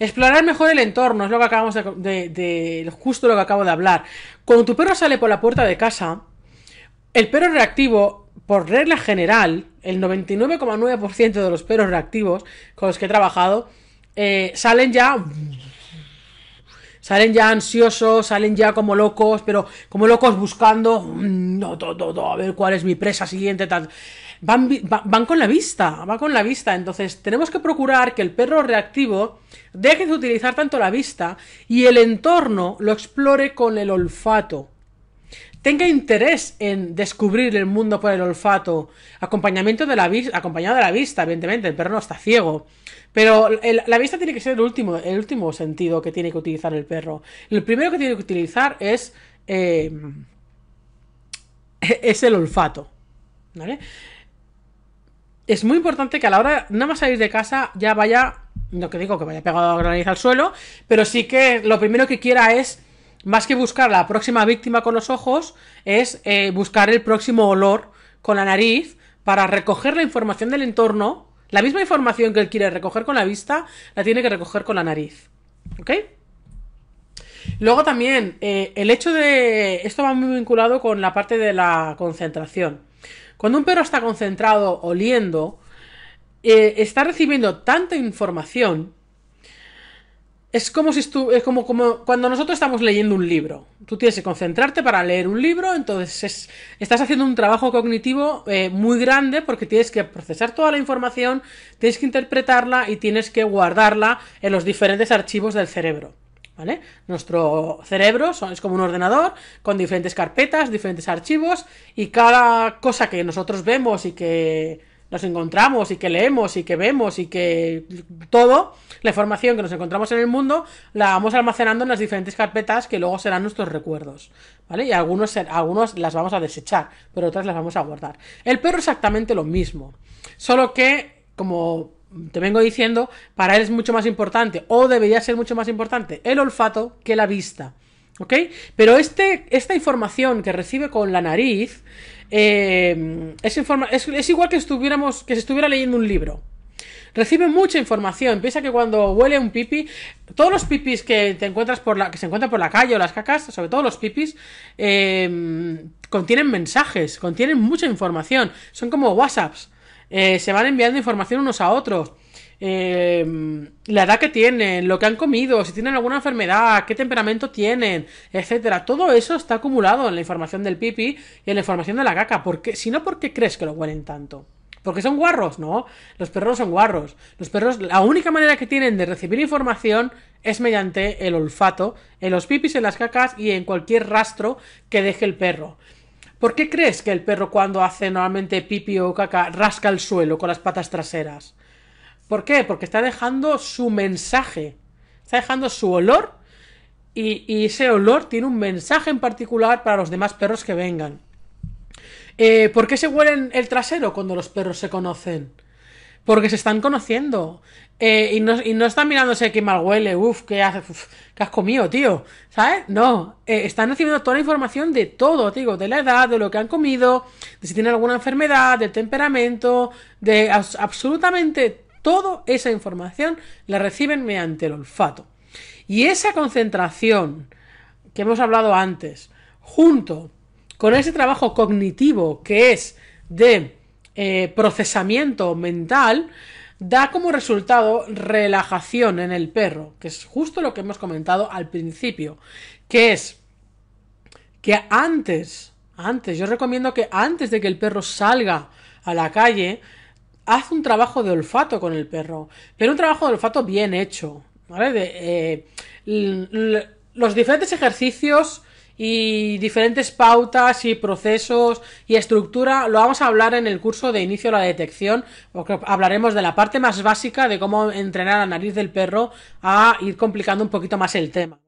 Explorar mejor el entorno, es lo que acabamos de, justo lo que acabo de hablar. Cuando tu perro sale por la puerta de casa, el perro reactivo, por regla general, el 99,9% de los perros reactivos con los que he trabajado, eh, salen ya Salen ya ansiosos, salen ya como locos, pero como locos buscando, mm, no, todo, todo, a ver cuál es mi presa siguiente, tal. Van, va- con la vista, van con la vista. Entonces, tenemos que procurar que el perro reactivo deje de utilizar tanto la vista y el entorno lo explore con el olfato tenga interés en descubrir el mundo por el olfato, acompañamiento de la vista, acompañado de la vista, evidentemente, el perro no está ciego, pero la vista tiene que ser el último, el último sentido que tiene que utilizar el perro. El primero que tiene que utilizar es eh, es el olfato, ¿vale? Es muy importante que a la hora nada más salir de casa ya vaya, no que digo que vaya pegado la nariz al suelo, pero sí que lo primero que quiera es más que buscar la próxima víctima con los ojos, es eh, buscar el próximo olor con la nariz para recoger la información del entorno. La misma información que él quiere recoger con la vista, la tiene que recoger con la nariz. ¿Ok? Luego también, eh, el hecho de... Esto va muy vinculado con la parte de la concentración. Cuando un perro está concentrado oliendo, eh, está recibiendo tanta información es como si estu es como, cuando nosotros estamos leyendo un libro. Tú tienes que concentrarte para leer un libro, entonces es- estás haciendo un trabajo cognitivo eh, muy grande porque tienes que procesar toda la información, tienes que interpretarla y tienes que guardarla en los diferentes archivos del cerebro. ¿Vale? Nuestro cerebro es como un ordenador con diferentes carpetas, diferentes archivos y cada cosa que nosotros vemos y que nos encontramos y que leemos y que vemos y que todo, la información que nos encontramos en el mundo, la vamos almacenando en las diferentes carpetas que luego serán nuestros recuerdos, ¿vale? Y algunos, algunos las vamos a desechar, pero otras las vamos a guardar. El perro exactamente lo mismo, solo que, como te vengo diciendo, para él es mucho más importante, o debería ser mucho más importante, el olfato que la vista. ¿Ok? Pero este, esta información que recibe con la nariz eh, es, igual que estuviéramos que se estuviera leyendo un libro. Recibe mucha información. Piensa que cuando huele un pipi, todos los pipis que te encuentras por la, que se encuentran por la calle o las cacas, sobre todo los pipis, eh, contienen mensajes, contienen mucha información. Son como WhatsApps. Eh, se van enviando información unos a otros. Eh, la edad que tienen, lo que han comido, si tienen alguna enfermedad, qué temperamento tienen, etcétera. Todo eso está acumulado en la información del pipi y en la información de la caca. ¿Por qué? Si no, ¿por qué crees que lo huelen tanto? ¿Porque son guarros? No, los perros son guarros. Los perros, la única manera que tienen de recibir información es mediante el olfato, en los pipis, en las cacas y en cualquier rastro que deje el perro. ¿Por qué crees que el perro cuando hace normalmente pipi o caca rasca el suelo con las patas traseras? ¿Por qué? Porque está dejando su mensaje. Está dejando su olor y, ese olor tiene un mensaje en particular para los demás perros que vengan. Eh, ¿Por qué se huelen el trasero cuando los perros se conocen? Porque se están conociendo. Eh, y, no, y no están mirándose qué mal huele, uff, qué, qué has comido, tío. ¿Sabes? No. Eh, están recibiendo toda la información de todo, digo, de la edad, de lo que han comido, de si tienen alguna enfermedad, del temperamento, de abs- absolutamente toda esa información la reciben mediante el olfato. Y esa concentración que hemos hablado antes, junto con ese trabajo cognitivo que es de eh, procesamiento mental, da como resultado relajación en el perro, que es justo lo que hemos comentado al principio, que es que antes, antes, yo recomiendo que antes de que el perro salga a la calle, haz un trabajo de olfato con el perro, pero un trabajo de olfato bien hecho, ¿vale? Eh, los diferentes ejercicios y diferentes pautas y procesos y estructura lo vamos a hablar en el curso de inicio a la detección, porque hablaremos de la parte más básica de cómo entrenar la nariz del perro a ir complicando un poquito más el tema.